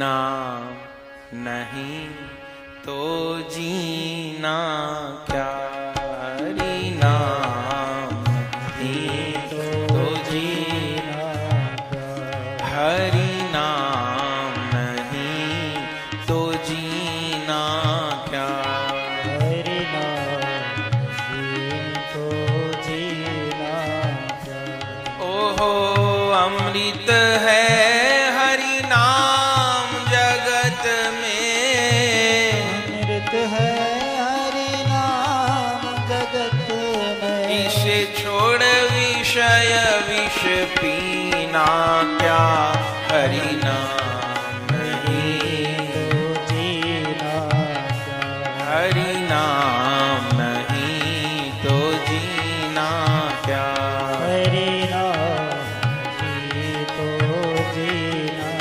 नाम नहीं तो जीना क्या नाम नहीं तो जीना हरि नाम नहीं तो जीना क्या हरि नाम तो जीना ओहो, अमृत विषय विष पीना क्या हरि नाम नहीं तो जीना हरि नाम नहीं तो जीना क्या? हरि नाम तो जीना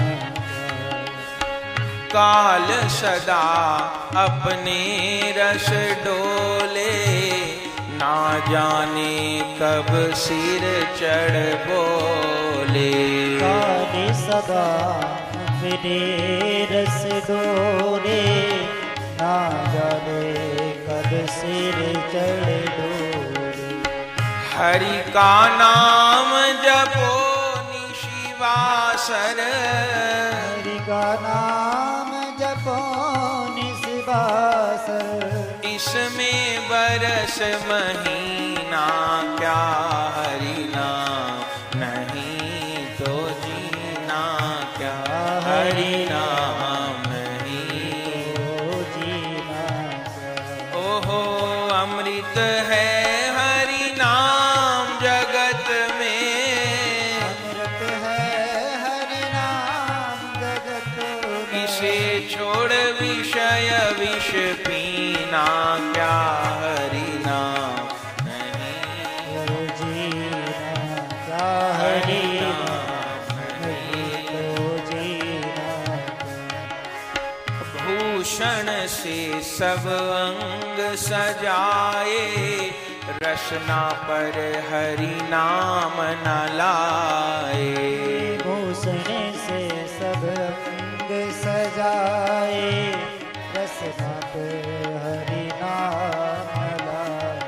काल सदा अपने रस डोले। ना जाने कब सिर चढ़ बोले। काली सदा रस डोरे ना जाने कब सिर चढ़ डोरे हरि का नाम जपो निशिवासर हरि का नाम जपो निस्बासर इसमें बरस महीना क्या हरि नाम? नहीं तो जीना क्या हरि नाम? नहीं ओ जीना ओहो अमृत है हरि नाम जगत में। अमृत है हरि नाम जगत। इसे छोड़ विषय विष पीना। भूषण से सब अंग सजाए रसना पर हरि नाम न लाए। भूषण से सब अंग सजाए रसना पर हरि नाम लाए।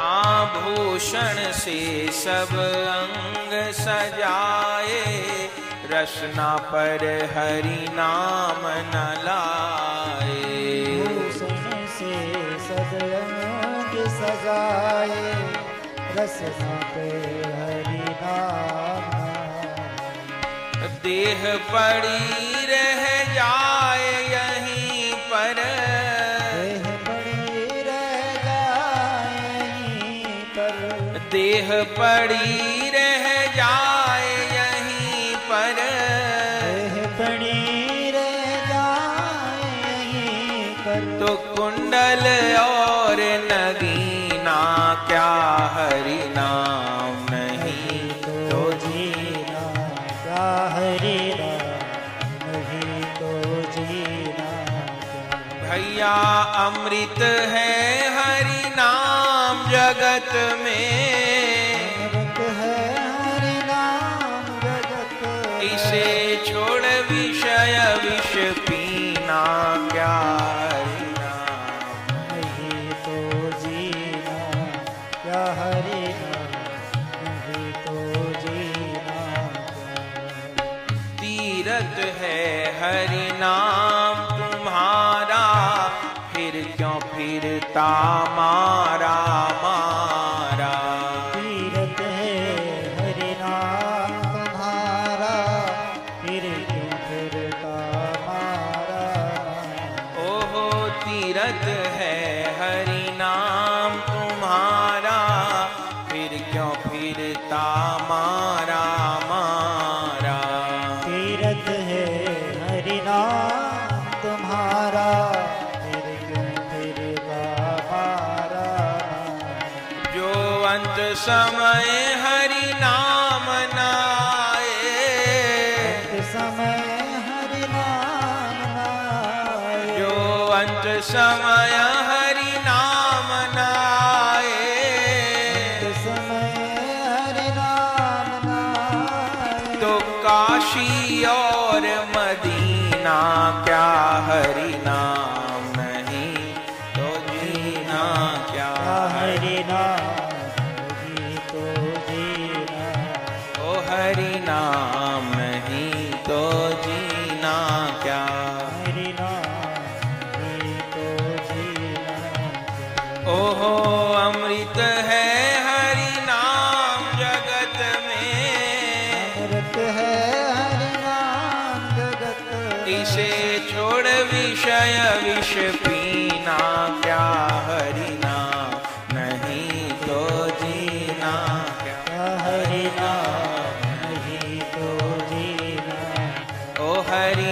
आभूषण से सब अंग सजाए रसना पर हरि नाम न रसना पे हरि नाम देह पड़ी रह जाए यहीं पर। देह पड़ी रह जाए यहीं पर। देह पड़ी रह जाए यहीं पर। देह पड़ी रह जाए यहीं पर। तो कुंडल और नगीना क्या भैया अमृत है हरि नाम जगत में। है हरि नाम जगत इसे छोड़ विषय विष पीना क्या हरि नाम। फिर क्यों फिरता मारा मारा? है हरि नाम तुम्हारा फिर क्यों फिरता मारा? ओहो तीरथ अंत समय हरि नाम नाए समय हरि नाम नाए जो अंत समय हरि नाम नाए समय हरि नाम नाए तो काशी और मदीना क्या हरि नाम ही तो जीना क्या? हरि नाम जी तो जीना ओहो अमृत है हरि नाम जगत में। अमृत है हरि नाम जगत इसे छोड़ विषय विष पी हरि